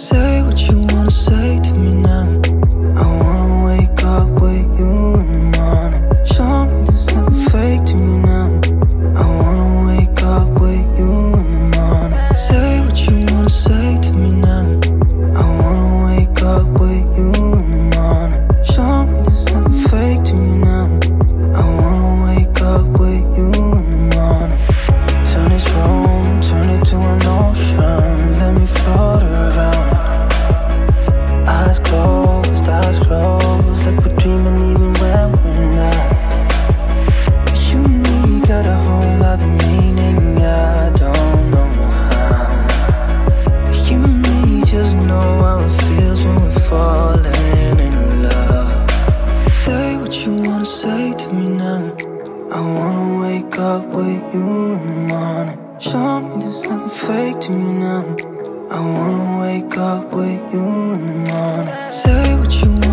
Say what you want time. I wanna wake up with you in the morning. Show me there's nothing fake to you now. I wanna wake up with you in the morning. Say what you want.